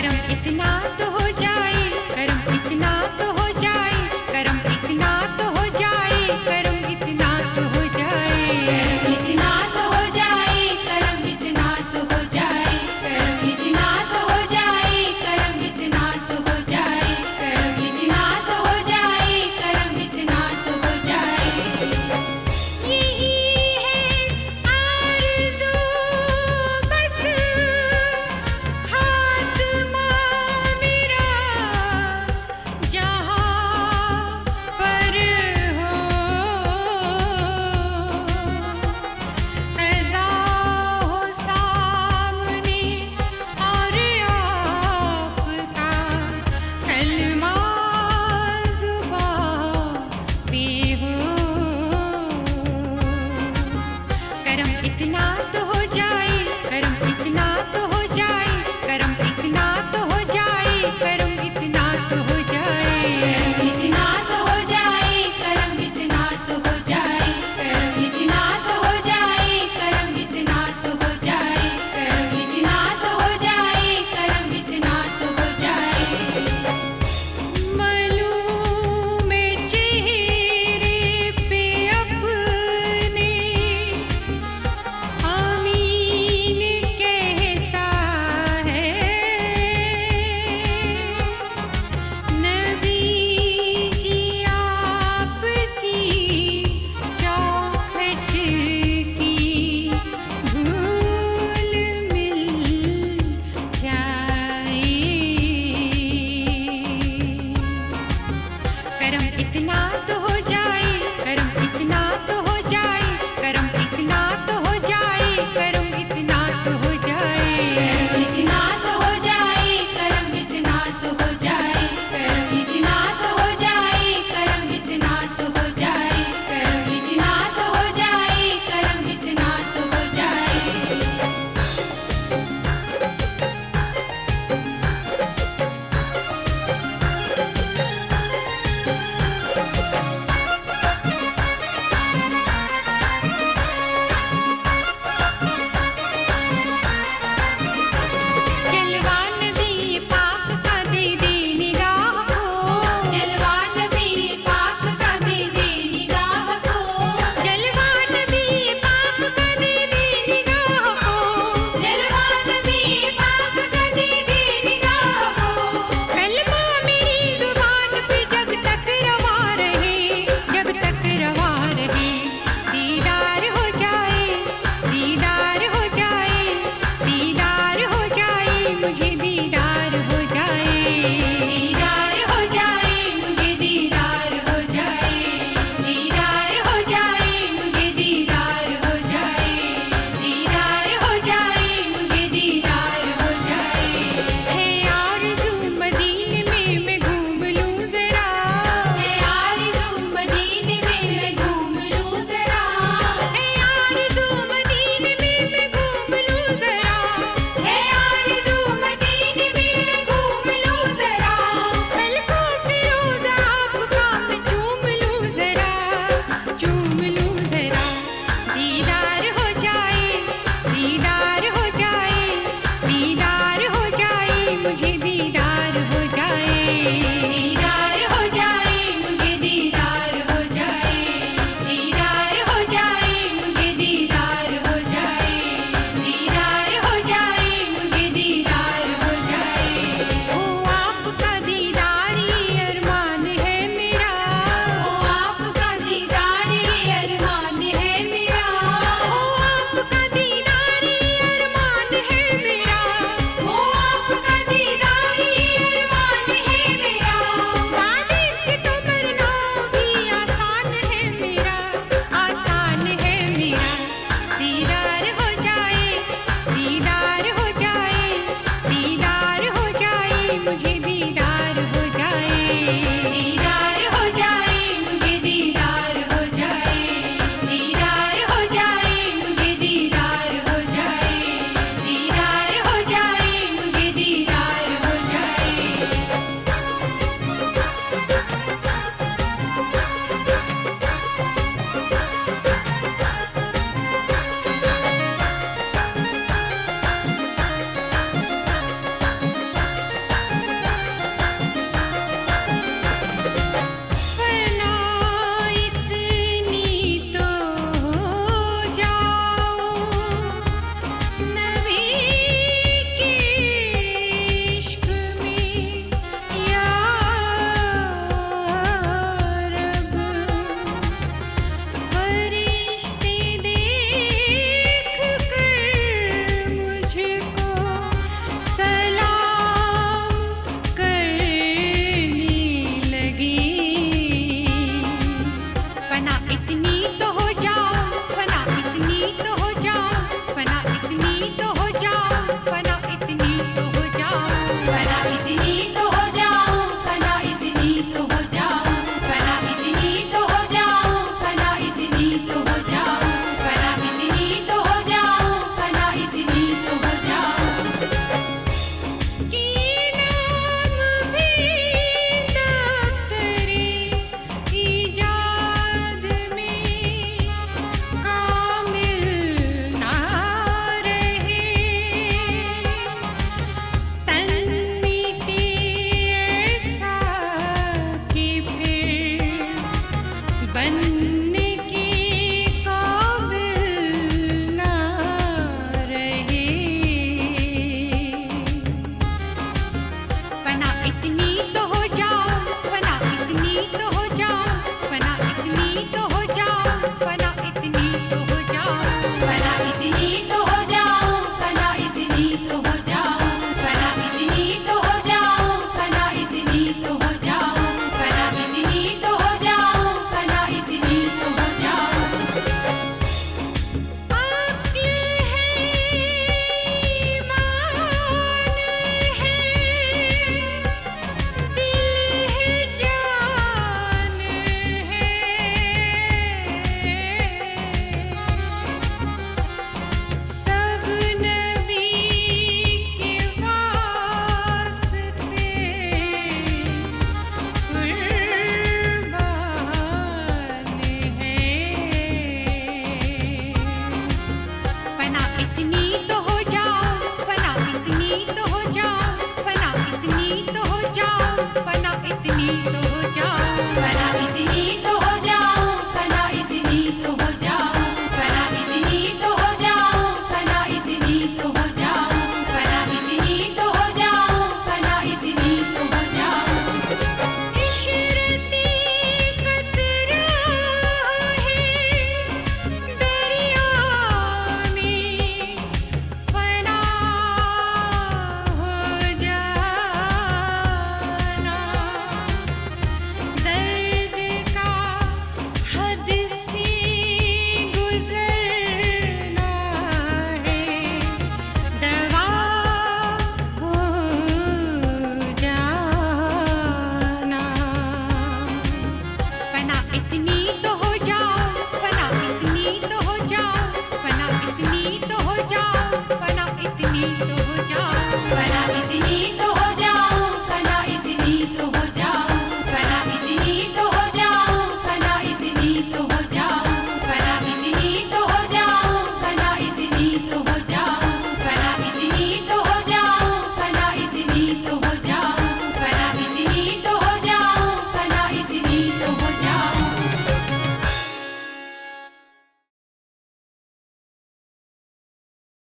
करम इतना तो हो जाए।